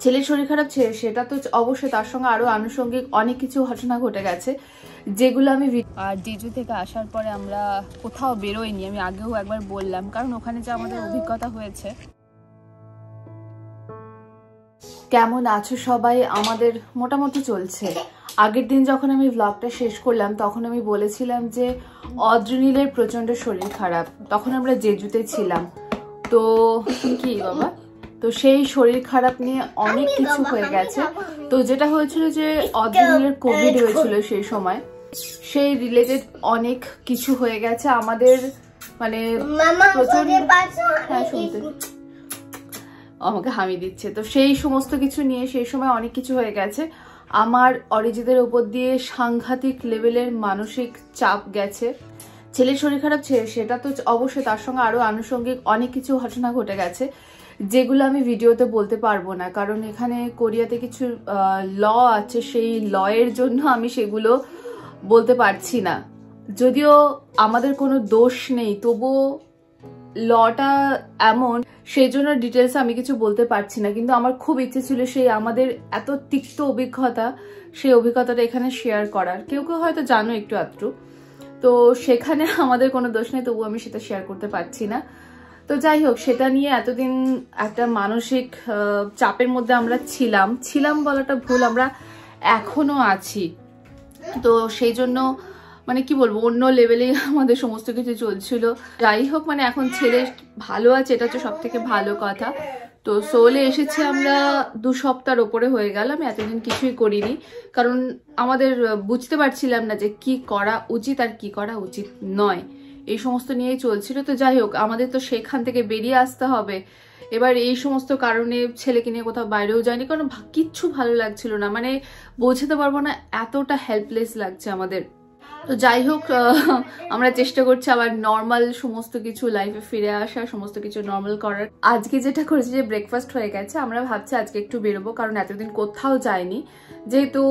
ছেলের শরীর খারাপ ছিল সেটা তো অবশ্যই তার সঙ্গে আরও আনুষঙ্গিক অনেক কিছু ঘটনা ঘটে গেছে যেগুলো আমি আর জেজু থেকে আসার পরে আমরা কোথাও বেরোইনি আমি আগেও একবার বললাম কারণ ওখানে যে আমাদের অভিজ্ঞতা হয়েছে। কেমন আছো সবাই? আমাদের মোটামুটি চলছে। আগের দিন যখন আমি ব্লগটা শেষ করলাম তখন আমি বলেছিলাম যে অদ্রিনীলের প্রচণ্ড শরীর খারাপ তখন আমরা জেজুতে ছিলাম। তো কি বাবা? তো সেই শরীর খারাপ নিয়ে অনেক কিছু হয়ে গেছে। তো যেটা হয়েছিল যে অদ্রিনীলের কোভিড হয়েছিল সেই সময় সেই রিলেটেড অনেক কিছু হয়ে গেছে। আমাদের মানে হ্যাঁ শুনতে। আমাকে হামি দিচ্ছে। তো সেই সমস্ত কিছু নিয়ে সেই সময় অনেক কিছু হয়ে গেছে। আমার অরিজিতের উপর দিয়ে সাংঘাতিক লেভেলের মানসিক চাপ গেছে। ছেলের শরীর খারাপ ছিল সেটা তো অবশ্যই তার সঙ্গে আরও আনুষঙ্গিক অনেক কিছু ঘটনা ঘটে গেছে। যেগুলো আমি ভিডিওতে বলতে পারব না, কারণ এখানে কোরিয়াতে কিছু ল আছে, সেই লয়ের জন্য আমি সেগুলো বলতে পারছি না। যদিও আমাদের কোনো দোষ নেই, তবুও লটা এমন, সেই জন্য ডিটেলস আমি কিছু বলতে পারছি না, কিন্তু আমার খুব ইচ্ছে ছিল সেই আমাদের এত তিক্ত অভিজ্ঞতা, সেই অভিজ্ঞতাটা এখানে শেয়ার করার। কেউ কেউ হয়তো জানো একটু আধটু। তো সেখানে আমাদের কোনো দোষ নেই তবু আমি সেটা শেয়ার করতে পারছি না। তো যাই হোক সেটা নিয়ে এতদিন একটা মানসিক চাপের মধ্যে আমরা ছিলাম। ছিলাম বলাটা ভুল, আমরা এখনও আছি। তো সেই জন্য মানে কি বলব, অন্য লেভেলে আমাদের সমস্ত কিছু চলছিল। যাই হোক মানে এখন ছেলে ভালো আছে, এটা হচ্ছে সব থেকে ভালো কথা। তো সোলে এসেছি আমরা দু সপ্তাহের ওপরে হয়ে গেল আমি এতদিন কিছুই করিনি। কারণ আমাদের বুঝতে পারছিলাম না যে কি করা উচিত আর কি করা উচিত নয়। এই সমস্ত নিয়েই চলছিল। তো যাই হোক, আমাদের তো সেখান থেকে বেরিয়ে আসতে হবে। এবার এই সমস্ত কারণে ছেলেকে নিয়ে কোথাও বাইরেও যায়নি, কারণ কিচ্ছু ভালো লাগছিল না। মানে বোঝাতে পারব না, এতটা হেল্পলেস লাগছে আমাদের। তো যাই হোক আমরা চেষ্টা করছি আবার নর্মাল সমস্ত কিছু লাইফে ফিরে আসা, সমস্ত কিছু নর্মাল করার। আজকে যেটা করেছি যে ব্রেকফাস্ট হয়ে গেছে, আমরা ভাবছি আজকে একটু বেরোবো, কারণ এতদিন কোথাও যাইনি। যেহেতু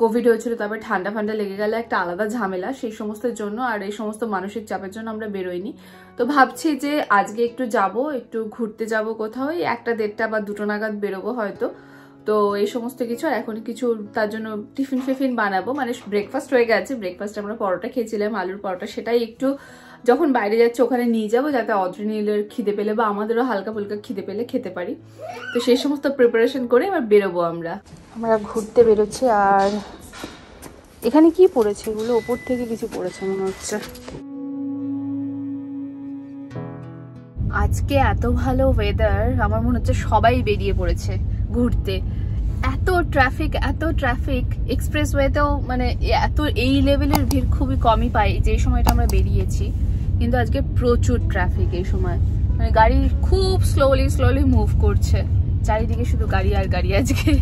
কোভিড হয়েছিল তবে ঠান্ডা ফান্ডা লেগে গেলে একটা আলাদা ঝামেলা, সেই সমস্তের জন্য আর এই সমস্ত মানসিক চাপের জন্য আমরা বেরোইনি। তো ভাবছি যে আজকে একটু যাব, একটু ঘুরতে যাব কোথাও একটা দেড়টা বা দুটো নাগাদ বেরোবো হয়তো। তো এই সমস্ত কিছু, আর এখন কিছু তার জন্য টিফিন ফিফিন বানাবো মানে ব্রেকফাস্ট হয়ে গেছে ব্রেকফাস্ট আমরা পরোটা খেয়েছিলাম, আলুর পরোটা, সেটাই একটু যখন বাইরে যাচ্ছে ওখানে নিয়ে যাব, যাতে অদ্রিনীলের খিদে পেলে বা আমাদেরও হালকা ফুলকা খিদে পেলে খেতে পারি। তো সেই সমস্ত প্রিপারেশন করে এবার বেরোবো আমরা। আমরা ঘুরতে বেরোচ্ছি আর এখানে কি পড়েছে এগুলো? ওপর থেকে কিছু পড়েছে মনে হচ্ছে। আজকে এত ভালো ওয়েদার আমার মনে হচ্ছে সবাই বেরিয়ে পড়েছে ঘুরতে। এত ট্রাফিক এত ট্রাফিক এক্সপ্রেস ওয়েতেও মানে এত, এই লেভেলের ভিড় খুবই কমই পাই যে সময়টা আমরা বেরিয়েছি। কিন্তু আজকে প্রচুর ট্রাফিক এই সময়। মানে গাড়ি খুব স্লোলি স্লোলি মুভ করছে। চারিদিকে শুধু গাড়ি আর গাড়ি আজকে।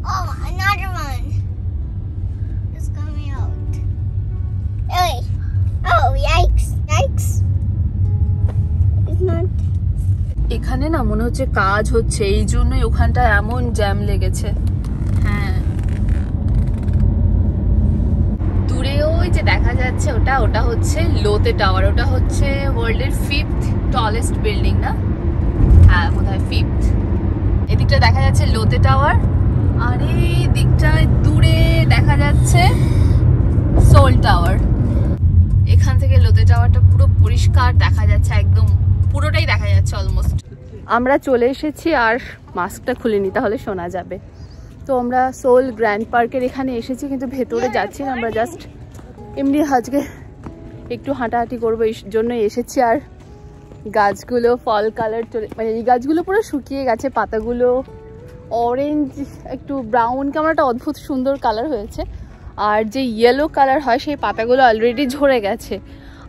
Oh, another one. It's coming out. Hey. Oh, yikes. Yikes. It's not. এখানে না মনে হচ্ছে কাজ হচ্ছে এই জন্যই ওখানটা এমন জ্যাম লেগেছে হ্যাঁ দূরে ওই যে দেখা যাচ্ছে ওটা ওটা হচ্ছে লোতে টাওয়ার ওটা হচ্ছে ওয়ার্ল্ডের ফিফথ টলেস্ট বিল্ডিং না হ্যাঁ বোধহয় ফিফথ এদিকটা দেখা যাচ্ছে লোতে টাওয়ার আর এই দিকটায় দূরে দেখা যাচ্ছে সোল টাওয়ার এখান থেকে লোতে টাওয়ারটা পুরো পরিষ্কার দেখা যাচ্ছে, একদম পুরোটাই দেখা যাচ্ছে অলমোস্ট আমরা চলে এসেছি আর মাস্কটা খুলিনি তাহলে শোনা যাবে। তো আমরা সোল গ্র্যান্ড পার্কের এখানে এসেছি, কিন্তু ভেতরে যাচ্ছি না, আমরা জাস্ট এমনি আজকে একটু হাঁটাহাঁটি করব, এই জন্য এসেছি। আর গাছগুলো ফল কালার চলে মানে এই গাছগুলো পুরো শুকিয়ে গেছে, পাতাগুলো অরেঞ্জ একটু ব্রাউন কেমন একটা অদ্ভুত সুন্দর কালার হয়েছে। আর যে ইয়েলো কালার হয় সেই পাতাগুলো অলরেডি ঝরে গেছে।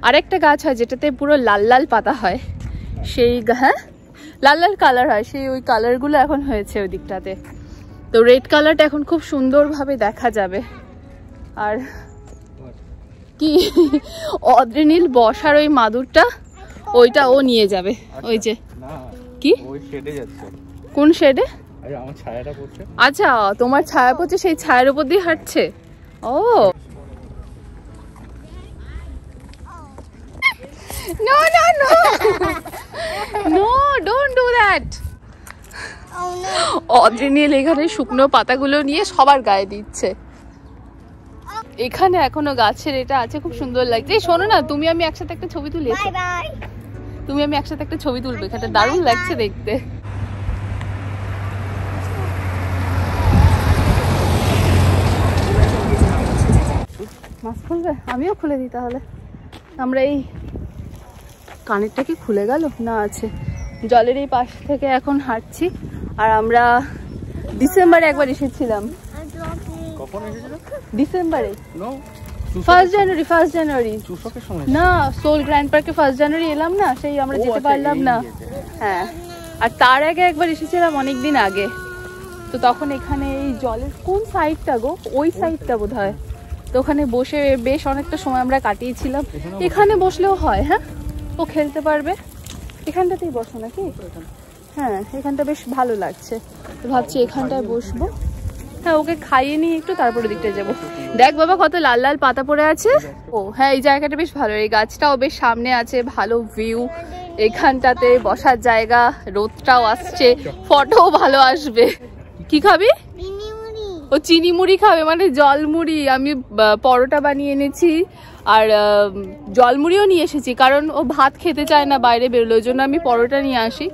আরেকটা গাছ হয় যেটাতে পুরো লাল লাল পাতা হয়। সেই হ্যাঁ? লাল লাল কালার হয় সেই ওই কালারগুলো এখন হয়েছে ওই দিকটাতে তো রেড কালারটা এখন খুব সুন্দরভাবে দেখা যাবে। আর কি অদ্রিনীল বসার ওই মাদুরটা ওইটা ও নিয়ে যাবে। ওই যে কি? শেডে যাচ্ছে। কোন শেডে আমার ছায়াটা পড়ছে। আচ্ছা তোমার ছায়া পড়ছে সেই ছায়ার উপর দিয়ে হাঁটছে। ও। No, no, no. no, don't do that. Oh অদ্রিনীল এখানে শুকনো পাতাগুলো নিয়ে সবার গায়ে দিচ্ছে। এখানে এখনও গাছের এটা আছে খুব সুন্দর লাগছে। এই শোনো না তুমি আমি একসাথে একটা ছবি তুলি. তুমি আমি একসাথে একটা ছবি তুলবে এখানে দারুণ লাগছে দেখতে। মাছ খুলবে? আমিও খুলে দিই তাহলে। আমরা এই কানেরটা কি খুলে গেল? না আছে। জলের এই পাশ থেকে এখন হাঁটছি। আর আমরা ডিসেম্বরে একবার এসেছিলাম। ডিসেম্বরে। ফার্স্ট জানুয়ারি ফার্স্ট জানুয়ারি না সোল গ্র্যান্ড পার্কে ফার্স্ট জানুয়ারি এলাম না সেই আমরা যেতে আচ্ছা, পারলাম না। হ্যাঁ। আর তার আগে একবার এসেছিলাম অনেক দিন আগে। তো তখন এখানে এই জলের কোন সাইডটা গো? ওই সাইডটা বোধ হয় তো ওখানে বসে বেশ অনেকটা সময় আমরা কাটিয়েছিলাম। এখানে বসলেও হয় হ্যাঁ? ও খেলতে পারবে। এখানটাতেই বসো নাকি? হ্যাঁ এখানটা বেশ ভালো লাগছে। তো ভাবছি এখানটায় বসবো। হ্যাঁ ওকে খাইয়ে নিয়ে একটু তারপরে দিকটা যাব। দেখ বাবা, কত লাল লাল পাতা পড়ে আছে। ও হ্যাঁ এই জায়গাটা বেশ ভালো। এই গাছটাও বেশ সামনে আছে, ভালো ভিউ এখানটাতে বসার জায়গা, রোদটাও আসছে। ফটোও ভালো আসবে। কি খাবি. ও চিনি মুড়ি খাবে মানে জল মুড়ি। আমি পরোটা বানিয়ে এনেছি, আর জল মুড়িও নিয়ে এসেছি, কারণ ও ভাত খেতে চায় না বাইরে বেরোলো, ওই জন্য আমি পরোটা নিয়ে আসি।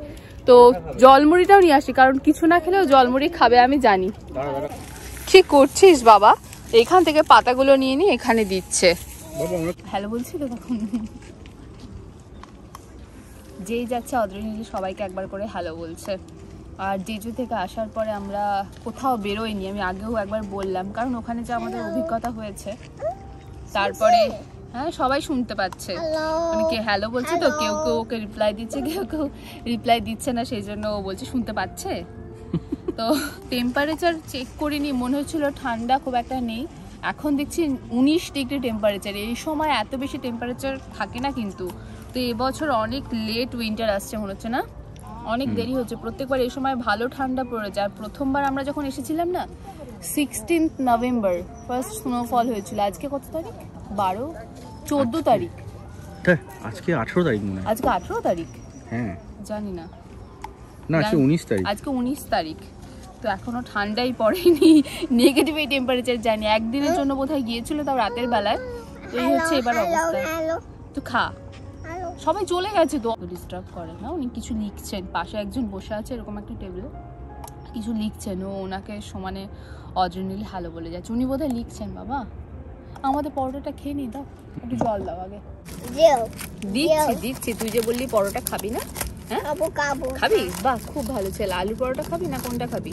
তো জল মুড়িটাও নিয়ে আসি, কারণ কিছু না খেলেও জল মুড়ি খাবে, আমি জানি। কি করছিস বাবা? এখান থেকে পাতাগুলো নিয়ে নিয়ে এখানে দিচ্ছে। হ্যালো, বলছি তো তখন। যেই যাচ্ছে অদ্রিনীল সবাইকে একবার করে হ্যালো বলছে। আর জেজু থেকে আসার পরে আমরা কোথাও বেরোইনি আমি আগেও একবার বললাম কারণ ওখানে যে আমাদের অভিজ্ঞতা হয়েছে তারপরে হ্যাঁ সবাই শুনতে পাচ্ছে। মানে. কে হ্যালো বলছে তো কেউ কেউ ওকে রিপ্লাই দিচ্ছে কেউ কেউ রিপ্লাই দিচ্ছে না সেই জন্য ও বলছে শুনতে পাচ্ছে? তো টেম্পারেচার চেক করিনি মনে হচ্ছিল ঠান্ডা খুব একটা নেই। এখন দেখছি উনিশ ডিগ্রি টেম্পারেচার এই সময় এত বেশি টেম্পারেচার থাকে না কিন্তু। তো এবছর অনেক লেট উইন্টার আসছে মনে হচ্ছে না? অনেক দেরি হচ্ছে। প্রত্যেকবার এই সময় ভালো ঠান্ডা পড়ে যায়। আর প্রথমবার আমরা যখন এসেছিলাম না সিক্সটিন্থ নভেম্বর ফার্স্ট স্নোফল হয়েছিল। আজকে কত তারিখ? বারো? চোদ্দ তারিখ। হ্যাঁ, আজকে আঠেরো তারিখ মনে আজকে আঠেরো তারিখ? হ্যাঁ। জানি না। না আজকে উনিশ তারিখ। আজকে উনিশ তারিখ। তো এখনও ঠান্ডাই পড়েনি। নেগেটিভ এই টেম্পারেচার জানি। একদিনের জন্য বোধহয় গিয়েছিল তাও রাতের বেলায়। তো এই হচ্ছে এবার অবস্থা। তো খা. সবাই চলে গেছে তো। ডিস্টার্ব করে না উনি কিছু লিখছেন। পাশে একজন বসে আছে এরকম একটা টেবিলে কিছু লিখছেন ও ওনাকে সমানে অজনীল হ্যালো বলে যাচ্ছে। উনি বোধহয় লিখছেন বাবা। আমাদের পরোটাটা খেয়ে নি দাও একটু জল দাও আগে. দিচ্ছি দিচ্ছি। তুই যে বললি পরোটা খাবি না? হ্যাঁ. খাবি বাহ খুব ভালো ছেলে। আলু পরোটা খাবি না কোনটা খাবি?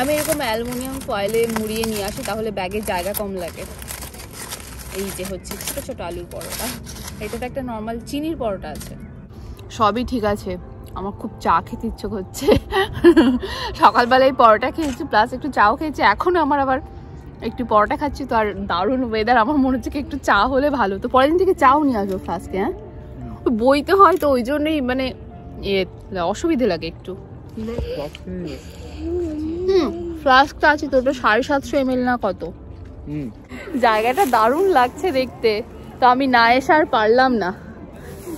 আমি এরকম অ্যালুমিনিয়াম ফয়েলে মুড়িয়ে নিয়ে আসি তাহলে ব্যাগে জায়গা কম লাগে। এই যে হচ্ছে ছোট ছোট আলুর পরোটা। এটাতে একটা নর্মাল চিনির পরোটা আছে। সবই ঠিক আছে। আমার খুব চা খেতে ইচ্ছে করছে। সকালবেলায় পরোটা খেয়েছি প্লাস একটু চাও খেয়েছি। এখনও আমার আবার একটু পরোটা খাচ্ছি তো আর দারুণ ওয়েদার আমার মনে হচ্ছে কি একটু চা হলে ভালো। তো পরের দিন থেকে চাও নিয়ে আসব ফ্লাস্কে হ্যাঁ? বইতে হয় তো ওই জন্যই মানে এ অসুবিধে লাগে একটু। হুম ফ্লাস্কটা আছে তো ওটা সাড়ে সাতশো এম না কত? হুম। জায়গাটা দারুণ লাগছে দেখতে। তো আমি না এসে আর পারলাম না।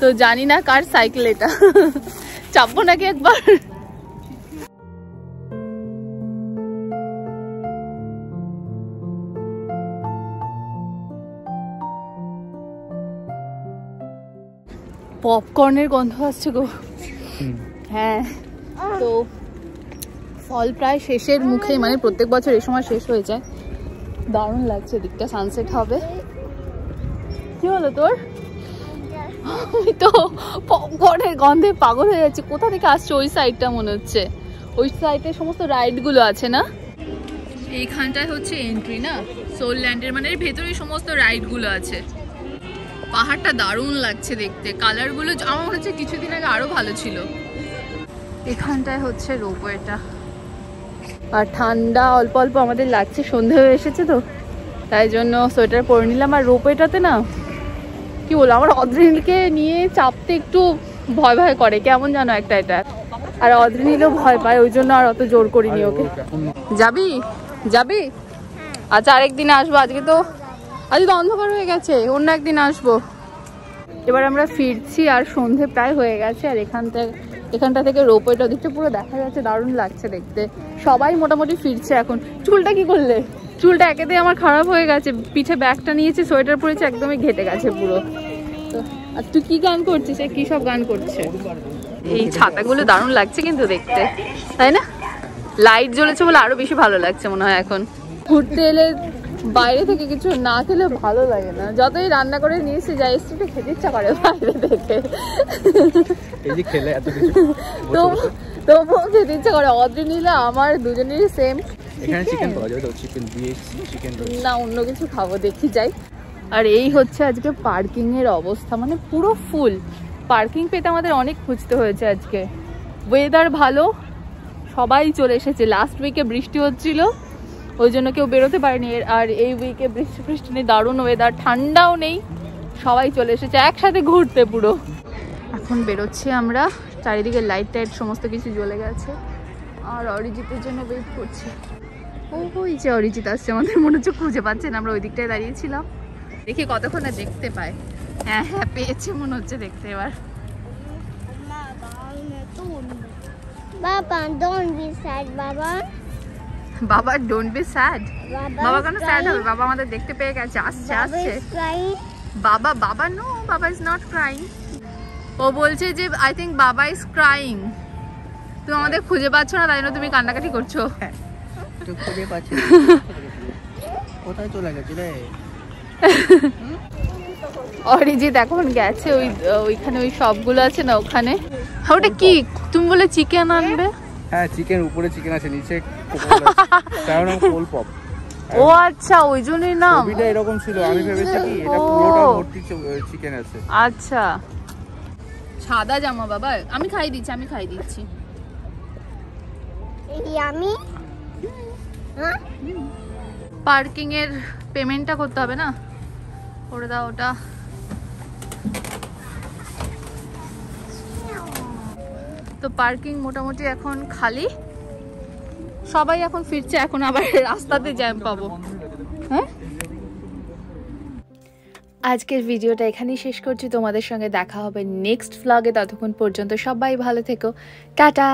তো জানি না কার সাইকেল এটা। চাপবো নাকি একবার? পপকর্নের গন্ধ আসছে গো। হ্যাঁ। তো ফল প্রায় শেষের মুখে মানে প্রত্যেক বছর এই সময় শেষ হয়ে যায়। দারুণ লাগছে দিকটা সানসেট হবে। কি হলো তোর? আমি তো পপকর্নের গন্ধে পাগল হয়ে যাচ্ছে। কোথা থেকে আসছে ওই সাইডটা মনে হচ্ছে? ওই সাইডে সমস্ত রাইডগুলো আছে না? এইখানটায় হচ্ছে এন্ট্রি না? সোল ল্যান্ডের মানে ভেতরে সমস্ত রাইডগুলো আছে। পাহাড়টা দারুণ লাগছে দেখতে। কালারগুলো আমার মনে হচ্ছে কিছুদিন আগে আরও ভালো ছিল। এখানটায় হচ্ছে রোপওয়েটা আর ঠান্ডা অল্প অল্প আমাদের লাগছে। সন্ধে হয়ে এসেছে তো। তাই জন্য সোয়েটার পরে নিলাম। আর রোপওয়েটাতে না কি বলব আমার অদ্রিনীলকে নিয়ে চাপতে একটু ভয় ভয় করে কেমন জানো একটা এটা? আর অদ্রিনীলও ভয় পায় ওই জন্য আর অত জোর করিনি ওকে। যাবি? যাবি? আচ্ছা আরেকদিন আসব আজকে তো আজকে তো অন্ধকার হয়ে গেছে অন্য একদিন আসব। এবার আমরা ফিরছি আর সন্ধে প্রায় হয়ে গেছে আর এখান থেকে এখানটা থেকে রোপওয়েটা ওদিকটা পুরো দেখা যাচ্ছে দারুণ লাগছে দেখতে। সবাই মোটামুটি ফিরছে এখন। চুলটা কি করলে? চুলটা একেতে আমার খারাপ হয়ে গেছে। পিঠে ব্যাগটা নিয়েছে সোয়েটার পরেছে একদমই ঘেটে গেছে পুরো। তো আর তুই কি গান করছিস? কি সব গান করছে? এই ছাতাগুলো দারুণ লাগছে কিন্তু দেখতে তাই না? লাইট জ্বলেছে বলে আরও বেশি ভালো লাগছে মনে হয় এখন। ঘুরতে এলে বাইরে থেকে কিছু না খেলে ভালো লাগে না। যতই রান্না করে নিয়ে এসে যাই এসে একটু খেতে ইচ্ছা করে বাইরে থেকে। এই যে খেলে এত কিছু। তবু তবুও খেতে ইচ্ছা করে। অদ্রি নিলে আমার দুজনেরই সেম এখানে চিকেন পাওয়া যাবে তো চিকেন দিয়ে চিকেন না অন্য কিছু খাব দেখি যাই। আর এই হচ্ছে আজকে পার্কিং এর অবস্থা মানে পুরো ফুল। পার্কিং পেতে আমাদের অনেক খুঁজতে হয়েছে আজকে। ওয়েদার ভালো সবাই চলে এসেছে। লাস্ট উইকে বৃষ্টি হচ্ছিল ওই জন্য কেউ বেরোতে পারেনি। আর এই উইকে বৃষ্টি বৃষ্টি নেই দারুণ ওয়েদার ঠান্ডাও নেই সবাই চলে এসেছে একসাথে ঘুরতে পুরো। এখন বেরোচ্ছি আমরা চারিদিকে লাইট টাইট সমস্ত কিছু জ্বলে গেছে। আর অরিজিতের জন্য ওয়েট করছি। ওই যে অরিজিৎ আসছে আমাদের মনে হচ্ছে খুঁজে পাচ্ছেন আমরা ওই দিকটায় দাঁড়িয়েছিলাম। দেখি কতক্ষণে দেখতে পায় হ্যাঁ হ্যাঁ পেয়েছে মনে হচ্ছে দেখতে এবার। Baba. বাবা। ডোন্ট বি স্যাড বাবা কেন স্যাড হবে? বাবা আমাদের দেখতে পেয়ে গেছে আসছে আসছে। বাবা বাবা নো বাবা ইজ নট ক্রাইং ও বলছে যে আই থিঙ্ক বাবা ইজ ক্রাইং তুমি আমাদের খুঁজে পাচ্ছ না তাই জন্য তুমি কান্নাকাটি করছ। তো খুঁজে পাচ্ছি কোথায় চলে গেছে রে? অরিজিৎ এখন গেছে ওই ওইখানে ওই সবগুলো আছে না ওখানে। ওটা কি? তুমি বলে চিকেন আনবে? হ্যাঁ চিকেন উপরে চিকেন আছে নিচে তার নাম কোল পপ ও আচ্ছা ওই জন্যই নাম ছবিটা এরকম ছিল আমি ভেবেছি কি এটা পুরোটা ভর্তি চিকেন আছে। আচ্ছা। সাদা জামা বাবা আমি খাই দিচ্ছি আমি খাই দিচ্ছি। Yummy. পার্কিং এর পেমেন্টটা করতে হবে না? করে দাও ওটা। তো পার্কিং মোটামুটি এখন খালি। সবাই এখন ফিরছে, এখন আবার রাস্তাতে জ্যাম পাবো। হ্যাঁ? আজকের ভিডিওটা এখানেই শেষ করছি। তোমাদের সঙ্গে দেখা হবে নেক্সট ভ্লগে ততক্ষণ পর্যন্ত সবাই ভালো থেকো। টাটা!